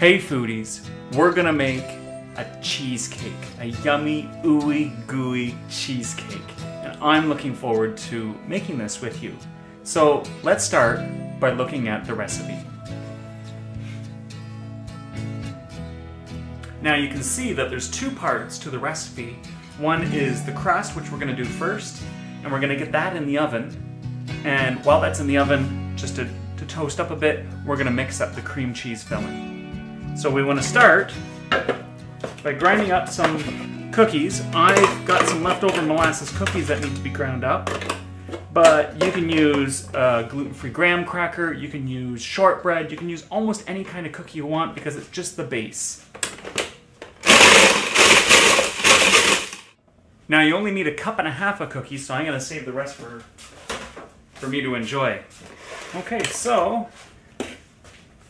Hey foodies, we're gonna make a cheesecake, a yummy, ooey gooey cheesecake. And I'm looking forward to making this with you. So let's start by looking at the recipe. Now you can see that there's two parts to the recipe. One is the crust, which we're gonna do first, and we're gonna get that in the oven. And while that's in the oven, just to, to toast up a bit, we're gonna mix up the cream cheese filling. So we want to start by grinding up some cookies. I've got some leftover molasses cookies that need to be ground up. But you can use a gluten-free graham cracker, you can use shortbread, you can use almost any kind of cookie you want because it's just the base. Now you only need a cup and a half of cookies, so I'm going to save the rest for, for me to enjoy. Okay, so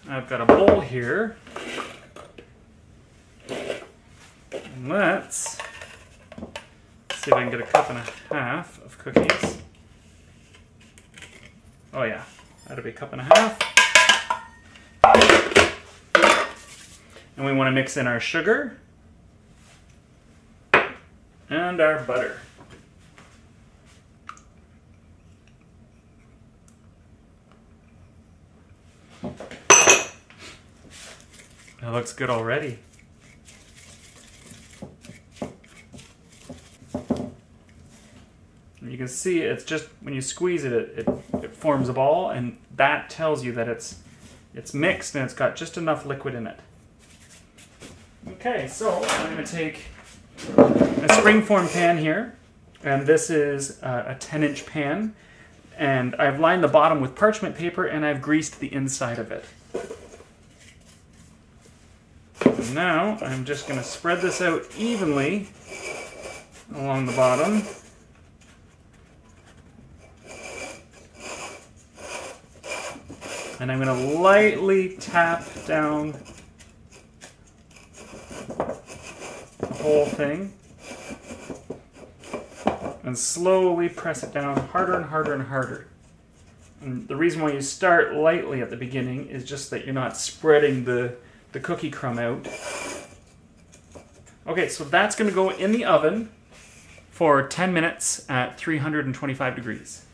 I've got a bowl here. Let's see if I can get a cup and a half of cookies. Oh yeah, that'll be a cup and a half. And we want to mix in our sugar and our butter. That looks good already. Can see it's just when you squeeze it, it, it, it forms a ball, and that tells you that it's it's mixed and it's got just enough liquid in it. Okay, so I'm going to take a springform pan here, and this is uh, a 10 inch pan, and I've lined the bottom with parchment paper and I've greased the inside of it. Now I'm just going to spread this out evenly along the bottom. And I'm going to lightly tap down the whole thing and slowly press it down harder and harder and harder. And the reason why you start lightly at the beginning is just that you're not spreading the, the cookie crumb out. Okay, so that's going to go in the oven for 10 minutes at 325 degrees.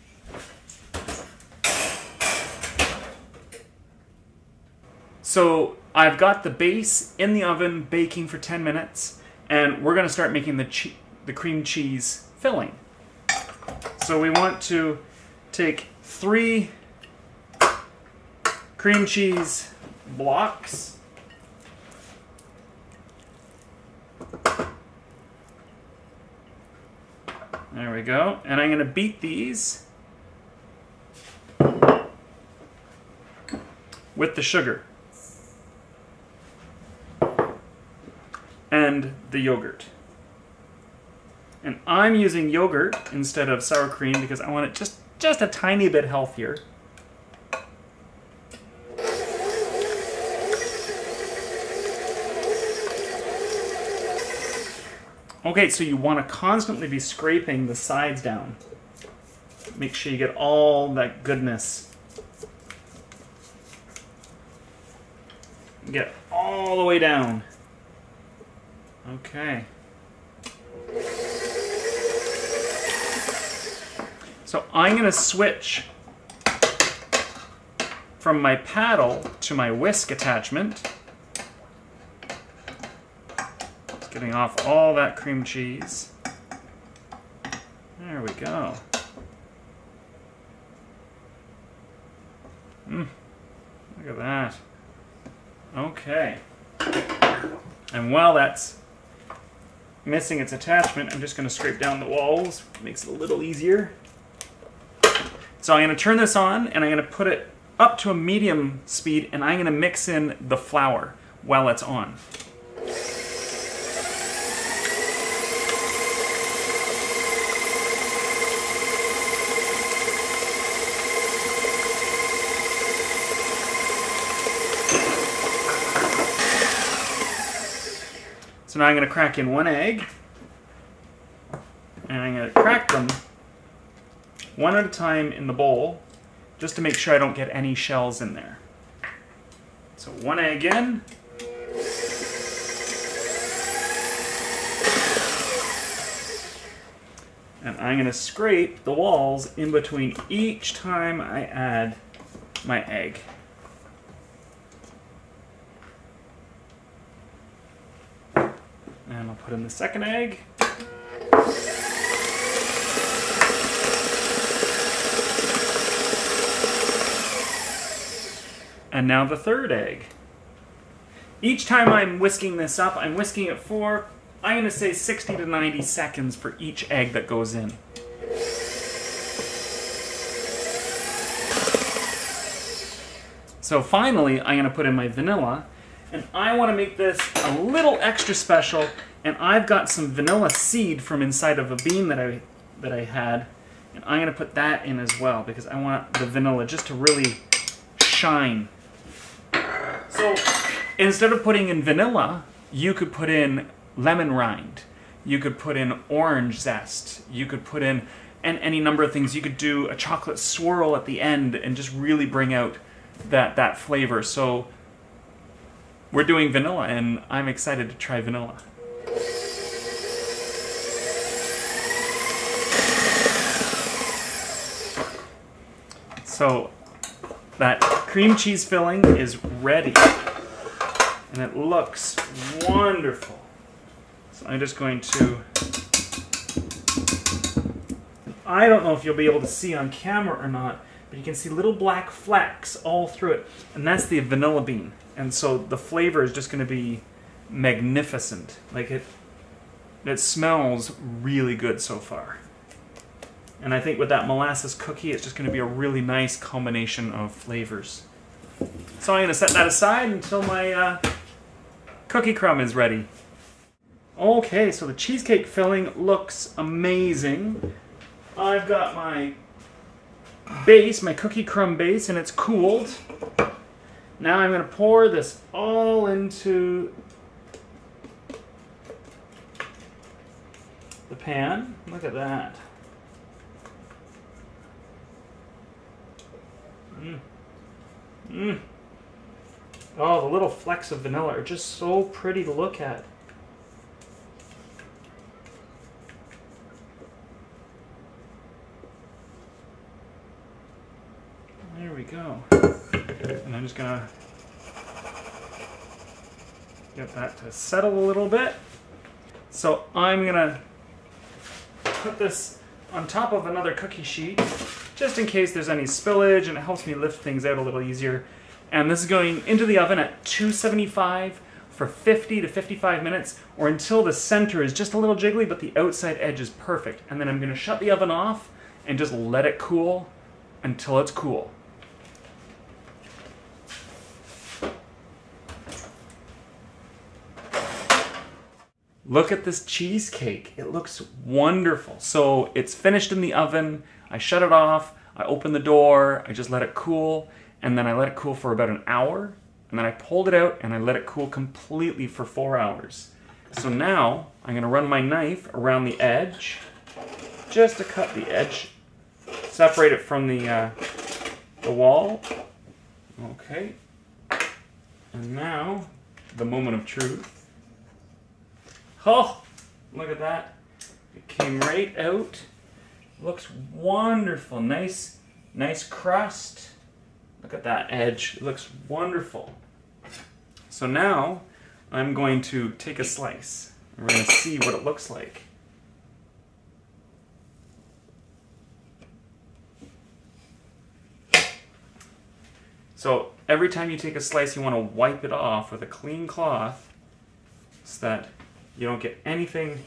So I've got the base in the oven baking for 10 minutes, and we're going to start making the, the cream cheese filling. So we want to take three cream cheese blocks. There we go. And I'm going to beat these with the sugar. And the yogurt. And I'm using yogurt instead of sour cream because I want it just, just a tiny bit healthier. Okay, so you want to constantly be scraping the sides down. Make sure you get all that goodness. Get all the way down. Okay. So I'm going to switch from my paddle to my whisk attachment. Getting off all that cream cheese. There we go. Mm, look at that. Okay. And while that's missing its attachment, I'm just going to scrape down the walls. Makes it a little easier. So I'm going to turn this on and I'm going to put it up to a medium speed and I'm going to mix in the flour while it's on. So now I'm going to crack in one egg. And I'm going to crack them one at a time in the bowl just to make sure I don't get any shells in there. So one egg in. And I'm going to scrape the walls in between each time I add my egg. Put in the second egg. And now the third egg. Each time I'm whisking this up, I'm whisking it for, I'm to say 60 to 90 seconds for each egg that goes in. So finally, I'm to put in my vanilla, and I want to make this a little extra special, and I've got some vanilla seed from inside of a bean that I, that I had, and I'm going to put that in as well, because I want the vanilla just to really shine so instead of putting in vanilla, you could put in lemon rind. You could put in orange zest. You could put in and any number of things. You could do a chocolate swirl at the end and just really bring out that that flavor. So we're doing vanilla and I'm excited to try vanilla. So that cream cheese filling is ready. And it looks wonderful. So I'm just going to... I don't know if you'll be able to see on camera or not, but you can see little black flecks all through it. And that's the vanilla bean. And so the flavor is just going to be magnificent. Like it, it smells really good so far. And I think with that molasses cookie, it's just going to be a really nice combination of flavors. So I'm going to set that aside until my uh, cookie crumb is ready. Okay, so the cheesecake filling looks amazing. I've got my base, my cookie crumb base, and it's cooled. Now I'm going to pour this all into the pan. Look at that. Mmm. Mmm. Oh, the little flecks of vanilla are just so pretty to look at. There we go. And I'm just gonna get that to settle a little bit. So I'm gonna put this on top of another cookie sheet just in case there's any spillage and it helps me lift things out a little easier. And this is going into the oven at 275 for 50 to 55 minutes or until the center is just a little jiggly but the outside edge is perfect. And then I'm going to shut the oven off and just let it cool until it's cool. Look at this cheesecake. It looks wonderful. So it's finished in the oven. I shut it off, I open the door, I just let it cool, and then I let it cool for about an hour, and then I pulled it out and I let it cool completely for four hours. So now I'm gonna run my knife around the edge, just to cut the edge, separate it from the, uh, the wall. Okay. And now, the moment of truth. Oh, look at that. It came right out. Looks wonderful. Nice, nice crust. Look at that edge. It looks wonderful. So now I'm going to take a slice. We're going to see what it looks like. So every time you take a slice, you want to wipe it off with a clean cloth so that you don't get anything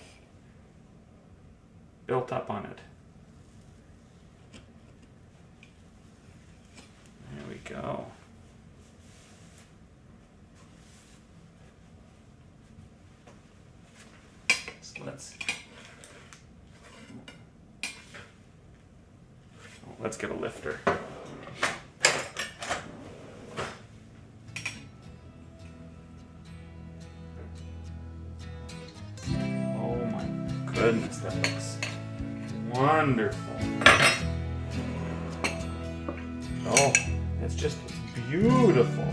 built up on it. There we go. Let's let's get a lifter. Goodness, that looks wonderful. Oh. It's just beautiful.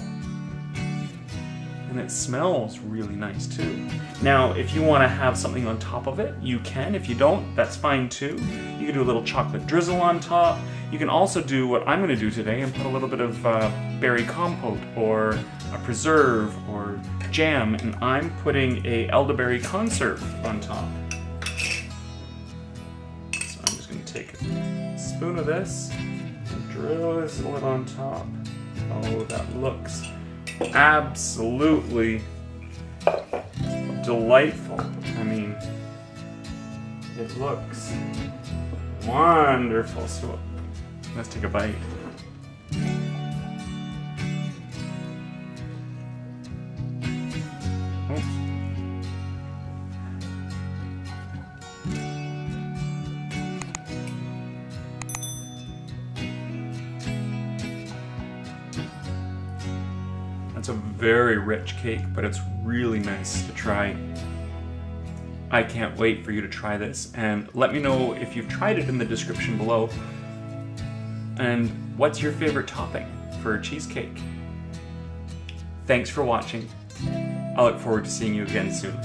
and it smells really nice too. Now, if you want to have something on top of it, you can. If you don't, that's fine too. You can do a little chocolate drizzle on top. You can also do what I'm going to do today and put a little bit of uh, berry compote or a preserve or jam, and I'm putting a elderberry conserve on top. Spoon of this drizzle it on top. Oh, that looks absolutely delightful. I mean, it looks wonderful. So let's take a bite. Very rich cake, but it's really nice to try. I can't wait for you to try this, and let me know if you've tried it in the description below. And what's your favorite topping for a cheesecake? Thanks for watching. I look forward to seeing you again soon.